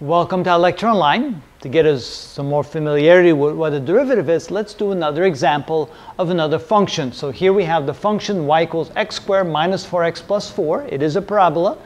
Welcome to ilectureonline. To get us some more familiarity with what a derivative is, let's do another example of another function. So here we have the function y equals x squared minus 4x plus 4. It is a parabola.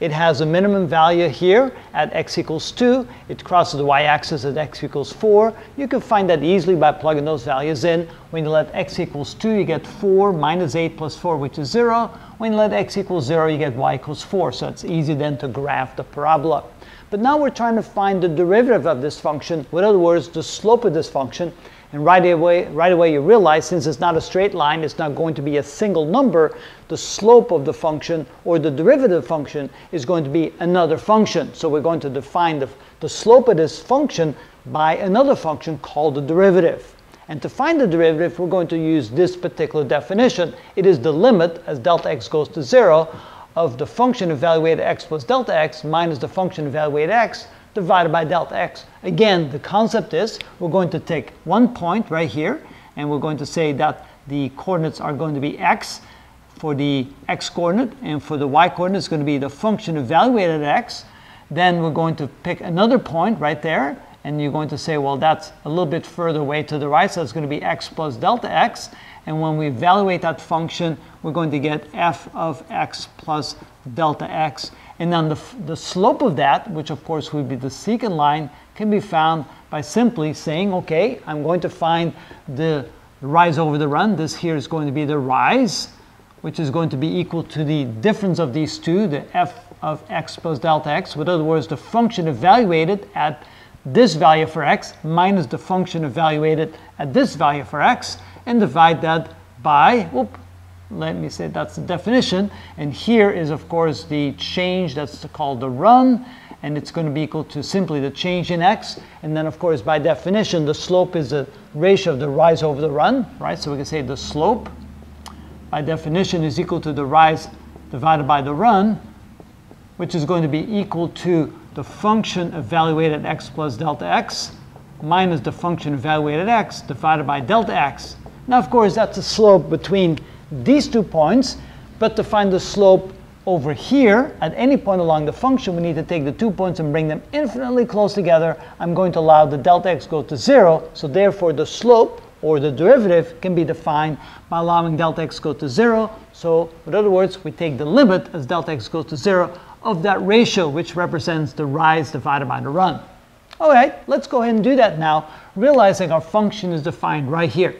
It has a minimum value here at x equals 2. It crosses the y-axis at x equals 4. You can find that easily by plugging those values in. When you let x equals 2, you get 4 minus 8 plus 4, which is 0. When you let x equals 0, you get y equals 4. So it's easy then to graph the parabola. But now we're trying to find the derivative of this function, in other words, the slope of this function. And right away, right away you realize since it's not a straight line, it's not going to be a single number, the slope of the function or the derivative function is going to be another function. So we're going to define the, the slope of this function by another function called the derivative. And to find the derivative, we're going to use this particular definition. It is the limit as delta x goes to 0 of the function evaluated x plus delta x minus the function evaluated x divided by delta x. Again, the concept is we're going to take one point right here and we're going to say that the coordinates are going to be x for the x coordinate and for the y coordinate is going to be the function evaluated at x. Then we're going to pick another point right there and you're going to say, well, that's a little bit further away to the right, so it's going to be x plus delta x. And when we evaluate that function, we're going to get f of x plus delta x. And then the, the slope of that, which of course would be the secant line, can be found by simply saying, okay, I'm going to find the rise over the run. This here is going to be the rise, which is going to be equal to the difference of these two, the f of x plus delta x. In other words, the function evaluated at this value for x minus the function evaluated at this value for x and divide that by, whoop, let me say that's the definition. And here is, of course, the change that's called the run. And it's going to be equal to simply the change in x. And then, of course, by definition, the slope is the ratio of the rise over the run, right? So we can say the slope, by definition, is equal to the rise divided by the run, which is going to be equal to the function evaluated at x plus delta x minus the function evaluated at x divided by delta x. Now, of course, that's the slope between these two points, but to find the slope over here, at any point along the function, we need to take the two points and bring them infinitely close together. I'm going to allow the delta x go to zero, so therefore the slope, or the derivative, can be defined by allowing delta x go to zero. So, in other words, we take the limit as delta x goes to zero of that ratio, which represents the rise divided by the run. All right, let's go ahead and do that now, realizing our function is defined right here.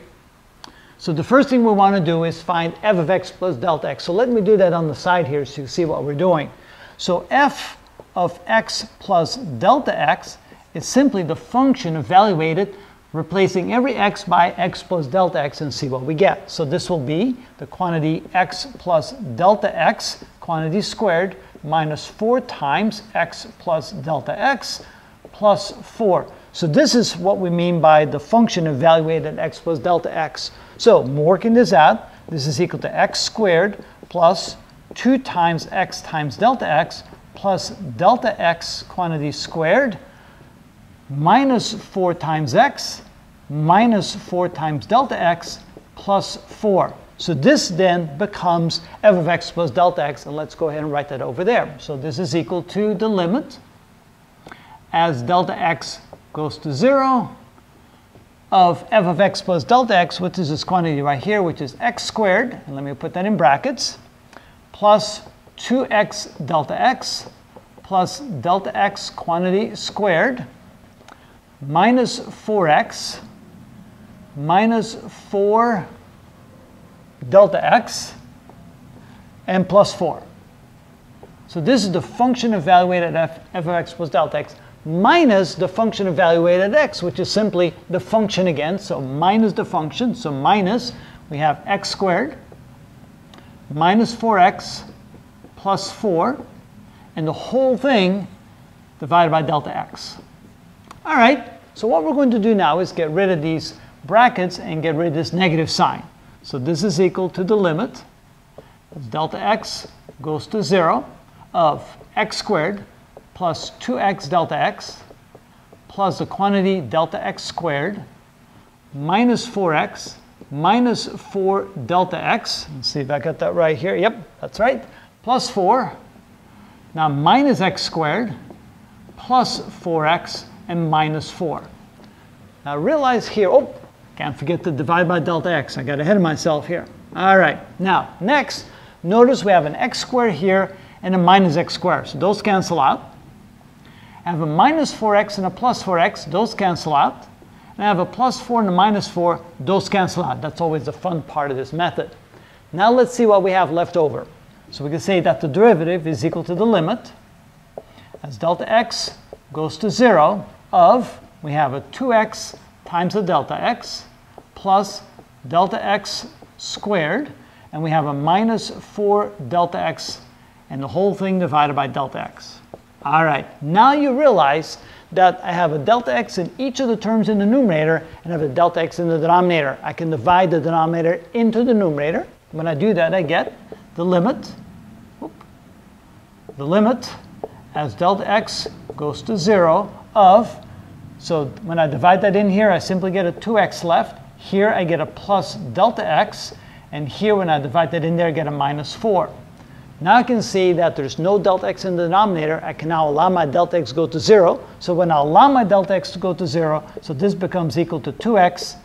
So the first thing we want to do is find f of x plus delta x. So let me do that on the side here so you see what we're doing. So f of x plus delta x is simply the function evaluated replacing every x by x plus delta x and see what we get. So this will be the quantity x plus delta x, quantity squared, minus 4 times x plus delta x plus 4. So this is what we mean by the function evaluated at x plus delta x. So working this out, this is equal to x squared plus 2 times x times delta x plus delta x quantity squared minus 4 times x minus 4 times delta x plus 4. So this then becomes f of x plus delta x, and let's go ahead and write that over there. So this is equal to the limit as delta x goes to 0 of f of x plus delta x, which is this quantity right here, which is x squared, and let me put that in brackets, plus 2x delta x plus delta x quantity squared minus 4x minus 4 delta x and plus 4. So this is the function evaluated at f, f of x plus delta x minus the function evaluated at x, which is simply the function again. So minus the function. So minus, we have x squared minus 4x plus 4, and the whole thing divided by delta x. All right, so what we're going to do now is get rid of these brackets and get rid of this negative sign. So this is equal to the limit as delta x goes to 0 of x squared plus 2x delta x plus the quantity delta x squared minus 4x minus 4 delta x. Let's see if I got that right here. Yep, that's right. Plus 4. Now minus x squared plus 4x and minus 4. Now realize here, oh, can't forget to divide by delta x. I got ahead of myself here. All right, now next, notice we have an x squared here and a minus x squared. So those cancel out. I have a minus 4x and a plus 4x. Those cancel out. And I have a plus 4 and a minus 4. Those cancel out. That's always the fun part of this method. Now let's see what we have left over. So we can say that the derivative is equal to the limit as delta x goes to 0 of, we have a 2x times the delta x plus delta x squared, and we have a minus 4 delta x, and the whole thing divided by delta x. All right, now you realize that I have a delta x in each of the terms in the numerator and I have a delta x in the denominator. I can divide the denominator into the numerator. When I do that, I get the limit, whoop, the limit as delta x goes to 0 of, so when I divide that in here, I simply get a 2x left. Here I get a plus delta x, and here when I divide that in there, I get a minus 4. Now I can see that there's no delta x in the denominator. I can now allow my delta x to go to 0. So when I allow my delta x to go to 0, so this becomes equal to 2x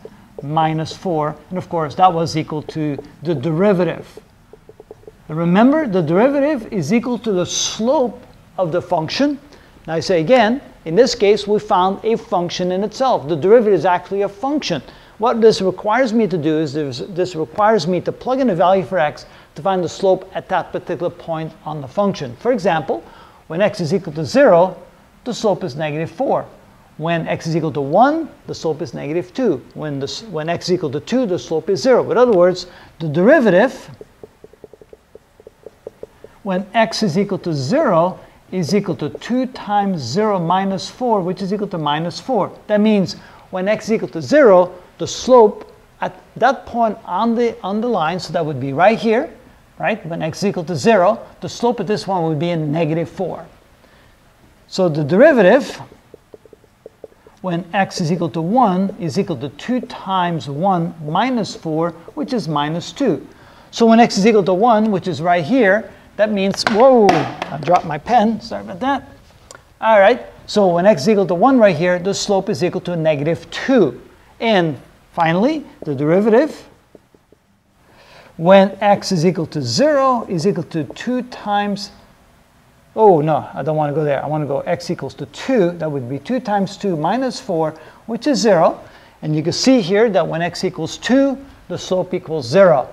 minus 4. And of course, that was equal to the derivative. Remember, the derivative is equal to the slope of the function. Now I say again, in this case, we found a function in itself. The derivative is actually a function. What this requires me to do is this, requires me to plug in a value for x to find the slope at that particular point on the function. For example, when x is equal to 0, the slope is negative 4. When x is equal to 1, the slope is negative 2. When, the, when x is equal to 2, the slope is 0. In other words, the derivative, when x is equal to 0, is equal to 2 times 0 minus 4, which is equal to minus 4. That means when x is equal to 0, the slope at that point on the, on the line, so that would be right here, right? When x is equal to 0, the slope of this one would be in negative 4. So the derivative, when x is equal to 1, is equal to 2 times 1 minus 4, which is minus 2. So when x is equal to 1, which is right here, that means, whoa, I dropped my pen. Sorry about that. All right, so when x is equal to 1 right here, the slope is equal to negative 2. And finally, the derivative, when x is equal to 0, is equal to 2 times, oh no, I don't want to go there. I want to go x equals to 2. That would be 2 times 2 minus 4, which is 0. And you can see here that when x equals 2, the slope equals 0.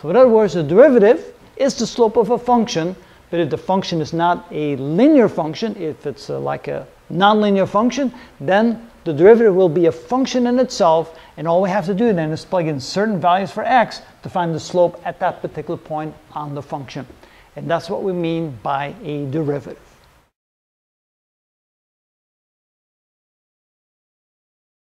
So in other words, the derivative is the slope of a function, but if the function is not a linear function, if it's a, like a nonlinear function, then the derivative will be a function in itself, and all we have to do then is plug in certain values for x to find the slope at that particular point on the function. And that's what we mean by a derivative.